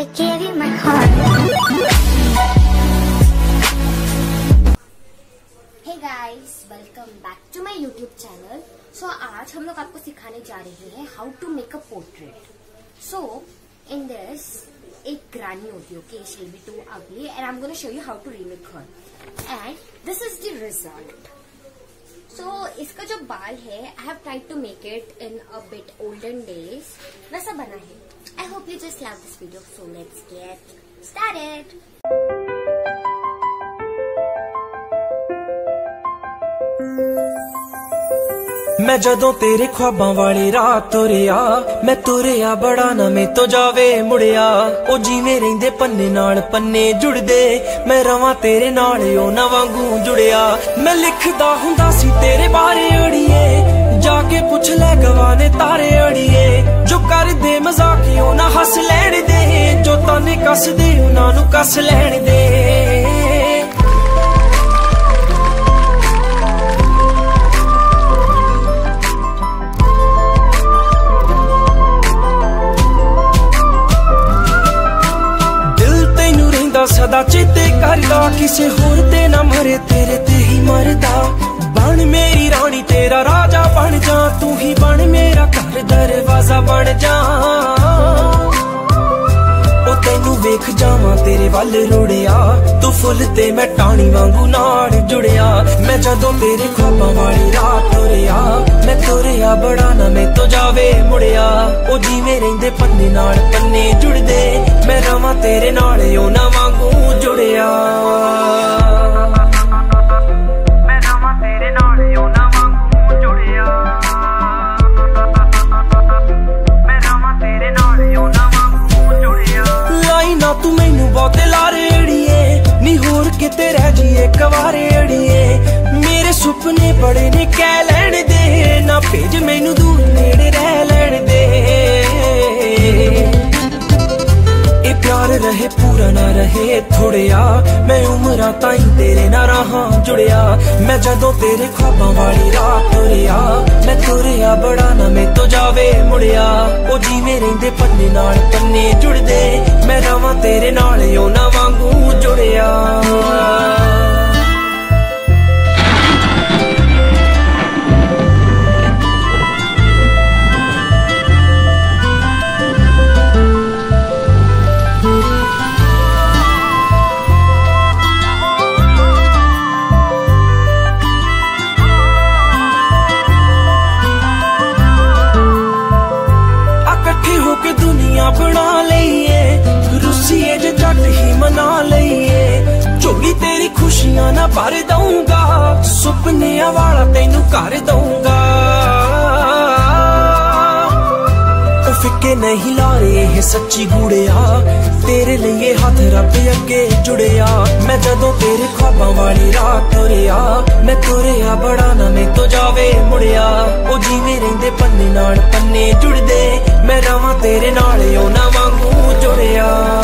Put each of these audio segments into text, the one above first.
I gave you my heart. Hey guys, welcome back to my YouTube channel. So आज हम लोग आपको सिखाने जा रहे हैं how to make a portrait. So in this एक granny होती है, okay, she'll be too ugly, and I'm gonna show you how to remake her. And this is the result. So so, इसका जो बाल है I have tried to make it in a bit olden days वैसा बना है I hope you just love this video. So let's get started. ਮੈਂ ਜਦੋਂ ਤੇਰੇ ਖੁਆਬਾਂ ਵਾਲੀ ਰਾਹ ਤੁਰਿਆ ਮੈਂ ਤੁਰਿਆ ਬੜਾ ਨਵੇਂ ਤੋਂ ਜਾਵੇ ਮੁੜਿਆ ਉਹ ਜਿਵੇਂ ਰਹਿੰਦੇ ਪੰਨੇ ਨਾਲ ਪੰਨੇ ਜੁੜਦੇ ਮੈਂ ਰਵਾਂ ਤੇਰੇ ਨਾਲ ਉਹ ਨਾ ਵਾਂਗੂ ਜੁੜਿਆ ਮੈਂ ਲਿਖਦਾ ਹੁੰਦਾ ਸੀ ਤੇਰੇ ਬਾਰੇ ਅੜੀਏ ਕੇ ਪੁੱਛ ਲੈ ਗਵਾਨੇ ਤਾਰੇ ਅੜੀਏ। ਜੋ ਕਰਦੇ ਮਜ਼ਾਕ ਉਹ ਨਾ ਹੱਸ ਲੈਣ ਦੇ। ਜੋ ਤਾਨੇ ਕੱਸਦੇ ਉਹਨਾਂ ਨੂੰ ਕੱਸ ਲੈਣ ਦੇ। ਦਿਲ ਤੈਨੂੰ ਰਹਿੰਦਾ ਸਦਾ, ਚੇਤੇ ਕਰਦਾ, ਕਿਸੇ ਹੋਰ ਤੇ ਨਾ ਮਰੇ, ਤੇਰੇ ਤੇ ਹੀ ਮਰਦਾ। ਬਣ ਮੇਰੀ ਰਾਣੀ, ਤੇਰਾ ਰਾਜਾ ਬਣ ਜਾ, ਤੂੰ ਹੀ ਬਣ ਮੇਰਾ ਘਰ ਦਰਵਾਜ਼ਾ ਬਣ ਜਾ। ਉਹ ਤੈਨੂੰ ਵੇਖ ਜਾਵਾਂ ਤੇਰੇ ਵੱਲ ਰੁੜਿਆ, ਤੂੰ ਫੁੱਲ ਤੇ ਮੈਂ ਟਾਣੀ ਵਾਂਗੂ ਨਾਲ ਜੁੜਿਆ। ਮੈਂ ਜਦੋਂ ਤੇਰੇ ਖਾਬਾਂ ਵਾਲੀ ਰਾਤ ਤੁਰਿਆ, ਮੈਂ ਤੁਰਿਆ ਬੜਾ ਨਾ ਮੈਂ ਤੋਂ ਜਾਵੇ ਮੁੜਿਆ। ਉਹ ਜਿਵੇਂ ਰਹਿੰਦੇ ਪੰਨੇ ਨਾਲ ਪੰਨੇ ਜੁੜਦੇ, ਮੈਂ ਰਵਾਂ ਤੇਰੇ ਨਾਲ ਉਹ ਨਾ ਵਾਂਗੂ ਜੁੜਿਆ। ਬਹੁਤੇ ਲਾਰੇ ਅੜੀਏ। ਨੀ ਹੋਰ ਕਿਤੇ ਰਹਿ ਜੀਏ ਕਵਾਰੇ ਅੜੀਏ। ਮੇਰੇ ਸੁਪਨੇ ਬੜੇ ਨੇ, ਕਹਿ ਲੈਣ ਦੇ। ਨਾ ਭੇਜ ਮੈਨੂੰ ਦੂਰ ਨੇੜੇ ਰਹਿ ਲੈਣ ਦੇ। ਇਹ ਪਿਆਰ ਰਹੇ, ਪੂਰਾ ਨਾ ਰਹੇ ਥੋੜਿਆ ਮੈਂ ਉਮਰਾਂ ਤਾਈਂ ਤੇਰੇ ਨਾਲ ਰਹਾ ਜੁੜਿਆ। ਮੈਂ ਜਦੋਂ ਤੇਰੇ ਖਾਬਾਂ ਵਾਲੀ ਰਾਹ ਤੁਰਿਆ, ਮੈਂ ਤੁਰਿਆ ਬੜਾ ਨਾ ਮੈਂ ਤੋਂ ਜਾਵੇ ਮੁੜਿਆ। ਉਹ ਜਿਵੇਂ ਰਹਿੰਦੇ ਪੰਨੇ ਨਾਲ ਪੰਨੇ ਜੁੜਦੇ। ਮੈਂ ਤੇਰੇ ਨਾਲ ਉਹਨਾਂ ਵਾਂਗੂ ਜੁੜਿਆ। ਬਣਾ ਲੈ ਖੁਸ਼ੀਆਂ ਨਾ ਭਰ ਦਊਂਗਾ, ਸੁਪਨਿਆਂ ਵਾਲਾ ਤੈਨੂੰ ਕਰ ਦਊਂਗਾ। ਫਿੱਕੇ ਨਹੀਂ ਲਾਰੇ ਇਹ ਸੱਚੀ ਗੂੜਿਆ, ਤੇਰੇ ਲਈ ਇਹ ਹੱਥ ਰੱਬ ਅੱਗੇ ਜੁੜਿਆ। ਮੈਂ ਜਦੋਂ ਤੇਰੇ ਖਾਬਾਂ ਵਾਲੀ ਰਾਤ ਤੁਰਿਆ, ਮੈਂ ਤੁਰਿਆ ਬੜਾ ਨਾ ਮੈਂ ਤੋਂ ਜਾਵੇ ਮੁੜਿਆ। ਉਹ ਜਿਵੇਂ ਰਹਿੰਦੇ ਪੰਨੇ ਨਾਲ ਪੰਨੇ ਜੁੜਦੇ, ਮੈਂ ਰਵਾਂ ਤੇਰੇ ਨਾਲ ਉਹਨਾਂ ਵਾਂਗੂ ਜੁੜਿਆ।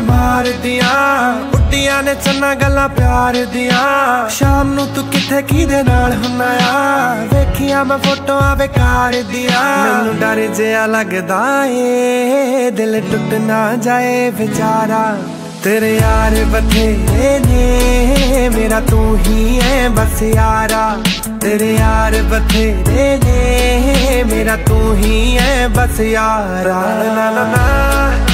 ਮਾਰਦੀਆਂ ਉੱਡੀਆਂ ਨੇ ਚੰਨਾ ਗੱਲਾਂ ਪਿਆਰ ਦੀਆਂ। ਸ਼ਾਮ ਨੂੰ ਤੂੰ ਕਿੱਥੇ ਕਿਹਦੇ ਨਾਲ ਹੁੰਨਾ ਆ? ਵੇਖੀਆਂ ਮੈਂ ਫੋਟੋਆਂ ਬੇਕਾਰ ਦੀਆਂ। ਮੈਨੂੰ ਡਰ ਜਿਹਾ ਲੱਗਦਾ ਏ, ਦਿਲ ਟੁੱਟ ਨਾ ਜਾਏ ਵਿਚਾਰਾ। ਤੇਰੇ ਯਾਰ ਬਥੇਰੇ ਨੇ, ਮੇਰਾ ਤੂੰ ਹੀ ਐ ਬਸ ਯਾਰਾ। ਤੇਰੇ ਯਾਰ ਬਥੇਰੇ ਨੇ, ਮੇਰਾ ਤੂੰ ਹੀ ਐ ਬਸ ਯਾਰਾ। ਨਾ ਨਾ ਨਾ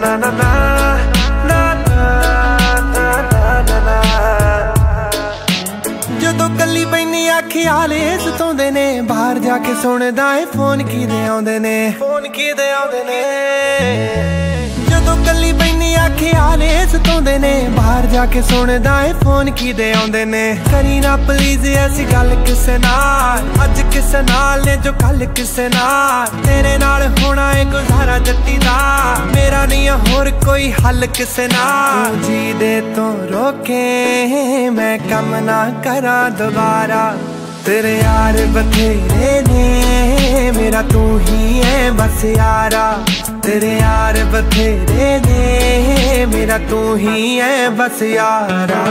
na na na ਨਾ ਨਾ ਨਾ ਨਾ ਜਦੋਂ ਕੱਲੀ ਪੈਣੀ ਅੱਖਿਆ ਲੇ ਸਤਾਉਂਦੇ ਨੇ ਬਾਹਰ ਜਾ ਕੇ ਸੁਣਦਾ ਏ ਫੋਨ ਕਿਦੇ ਆਉਂਦੇ ਨੇ। ਫੋਨ ਕਿਦੇ ਆਉਂਦੇ ਨੇ। ਜਦੋਂ ਕੱਲੀ ਪੈਣੀ ਬੈਨੀ ਖਿਆਲੇ ਸਤਾਉਂਦੇ ਨੇ। ਬਾਹਰ ਜਾ ਕੇ ਸੁਣਦਾ ਏ, ਫੋਨ ਕਿਦੇ ਆਉਂਦੇ ਨੇ। ਕਰੀ ਨਾ ਪਲੀਜ਼ ਐਸੀ ਗੱਲ ਕਿਸੇ ਨਾਲ। ਅੱਜ ਕਿਸੇ ਨਾਲ ਨੇ ਜੋ ਕੱਲ ਕਿਸੇ ਨਾਲ। ਤੇਰੇ ਨਾਲ ਹੋਣਾ ਏ ਗੁਜ਼ਾਰਾ ਜੱਟੀ ਦਾ। ਮੇਰਾ ਨਹੀਂ ਹੋਰ ਕੋਈ ਹੱਲ ਕਿਸੇ ਨਾਲ। ਜੀ ਦੇ ਤੋਂ ਰੋਕੇ, ਮੈਂ ਕੰਮ ਨਾ ਕਰਾਂ ਦੁਬਾਰਾ। ਤੇਰੇ ਯਾਰ ਬਥੇਰੇ ਨੇ, ਮੇਰਾ ਤੂੰ ਹੀ ਹੈ ਬਸ ਯਾਰਾ। ਤੇਰੇ ਯਾਰ ਬਥੇਰੇ ਨੇ, ਮੇਰਾ ਤੂੰ ਹੀ ਹੈ ਬਸ ਯਾਰਾ।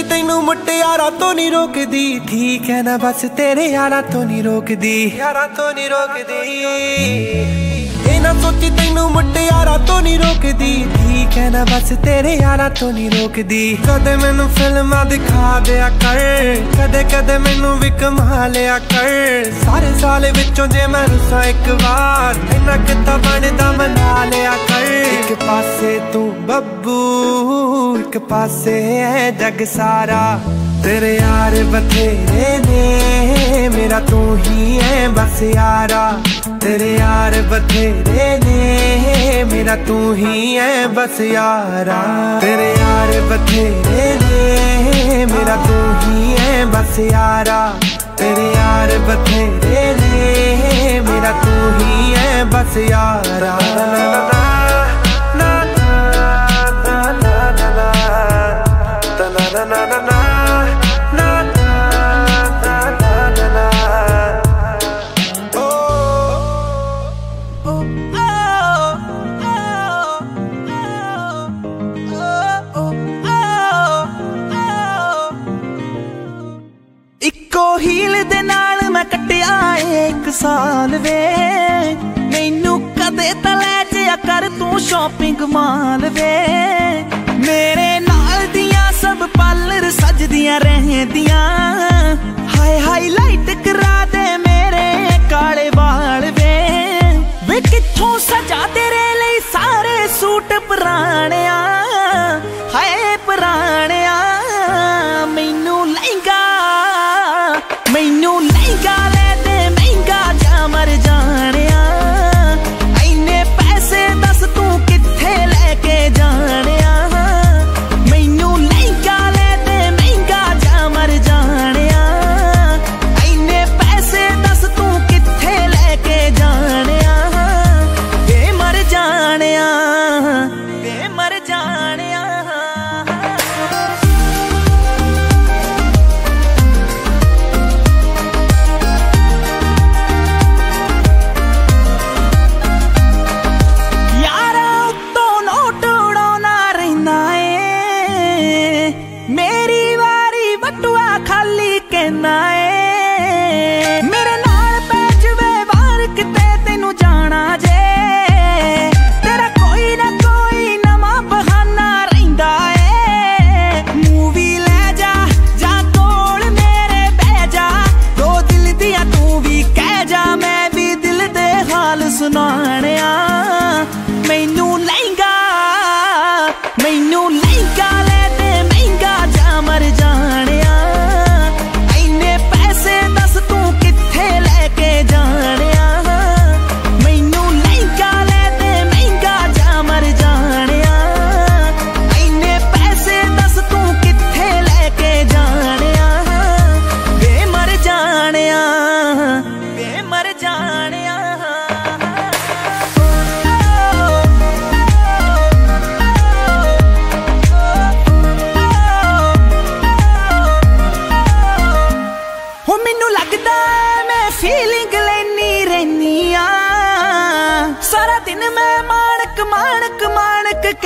ਇਹ ਨਾ ਸੋਚੀ ਤੈਨੂੰ ਮੁਟਿਆਰਾਂ ਤੋਂ ਨਹੀਂ ਰੋਕਦੀ। ਠੀਕ ਹੈ ਨਾ ਬਸ ਤੇਰੇ ਯਾਰਾਂ ਤੋਂ ਨਹੀਂ ਰੋਕਦੀ। ਯਾਰਾਂ ਤੋਂ ਨਹੀਂ ਰੋਕਦੀ। ਇਹ ਨਾ ਸੋਚੀ ਤੈਨੂੰ ਮੁਟਿਆਰਾਂ ਤੋਂ ਨਹੀਂ ਰੋਕਦੀ। ਠੀਕ ਬਸ ਤੇਰੇ ਯਾਰਾਂ ਤੋਂ ਨਹੀਂ ਰੋਕਦੀ। ਕਦੇ ਮੈਨੂੰ ਫਿਲਮਾਂ ਦਿਖਾ ਦਿਆ ਕਰ, ਕਦੇ ਕਦੇ ਮੈਨੂੰ ਵੀ ਕਮਾ ਲਿਆ ਕਰ। ਸਾਰੇ ਸਾਲ ਵਿੱਚੋਂ ਜੇ ਮੈਂ ਰੁੱਸਾਂ ਇੱਕ ਵਾਰ, ਇੰਨਾ ਕਿਤਾ ਬਣਦਾ ਮਨਾ ਲਿਆ ਕਰ। ਇੱਕ ਪਾਸੇ ਤੂੰ ਬੱਬੂ, ਇੱਕ ਪਾਸੇ ਹੈ ਜਗ ਸਾਰਾ। ਤੇਰੇ ਯਾਰ ਬਥੇਰੇ ਨੇ, ਮੇਰਾ ਤੂੰ ਹੀ ਹੈ ਬਸ ਯਾਰਾ। ਤੇਰੇ ਯਾਰ ਬਥੇਰੇ ਨੇ, ਮੇਰਾ ਤੂੰ ਹੀ ਹੈ ਬਸ ਯਾਰਾ। ਤੇਰੇ ਯਾਰ ਬਥੇਰੇ ਨੇ, ਮੇਰਾ ਤੂੰ ਹੀ ਹੈ ਬਸ ਯਾਰਾ। ਤੇਰੇ ਯਾਰ ਬਥੇਰੇ ਨੇ, ਮੇਰਾ ਤੂੰ ਹੀ ਹੈ ਬਸ ਯਾਰਾ। ਇੱਕ ਵੇ। ਮੈਨੂੰ ਕਦੇ ਤਾਂ ਲੈ ਜਿਆ ਕਰ ਤੂੰ ਸ਼ਾਪਿੰਗ ਮਾਲ ਵੇ। ਮੇਰੇ ਨਾਲ ਦੀਆਂ ਸਭ ਪਾਰਲਰ ਸਜਦੀਆਂ ਰਹਿੰਦੀਆਂ। ਹਾਈ ਹਾਈਲਾਈਟ ਕਰਾ ਦੇ ਮੇਰੇ ਕਾਲੇ ਸੁਣਾਣਿਆ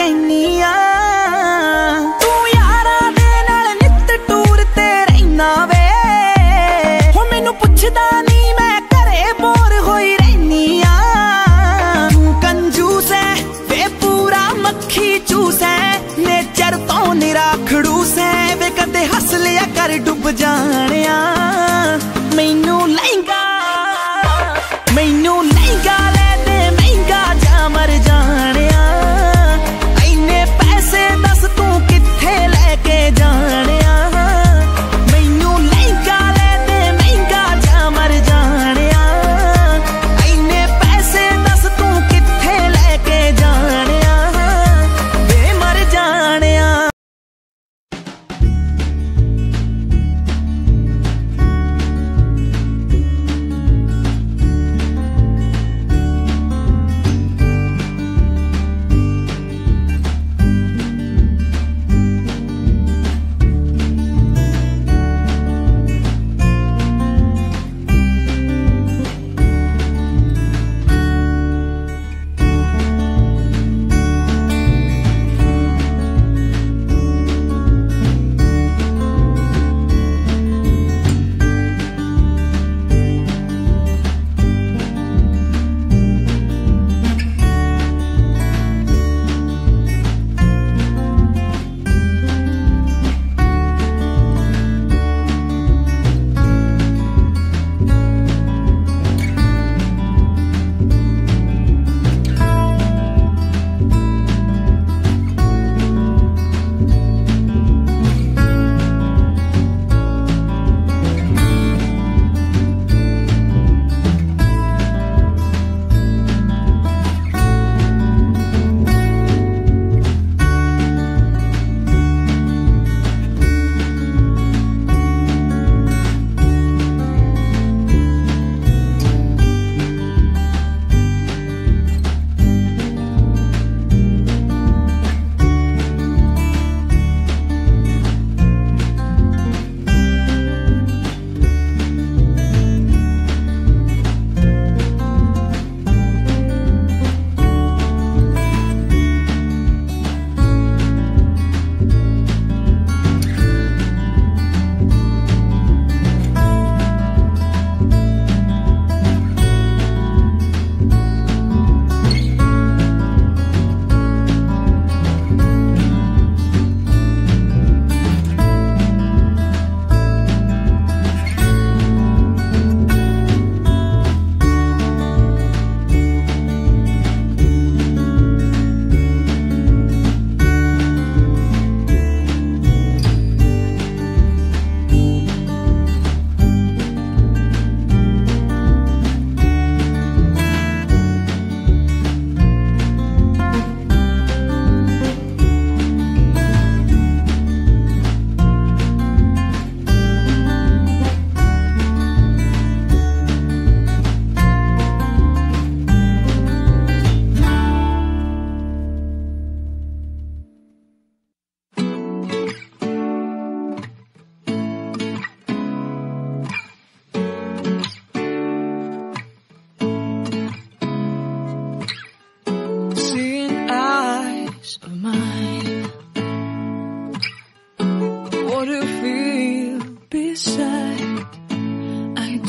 tenía.